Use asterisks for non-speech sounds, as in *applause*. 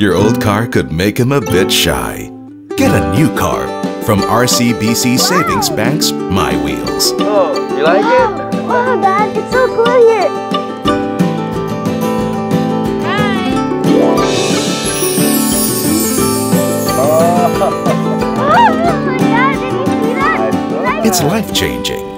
Your old car could make him a bit shy. Get a new car from RCBC Savings Bank's My Wheels. Oh, you like it? Wow, Dad, it's so cool here. *laughs* Oh, Oh, Dad, did you see that? It's life changing.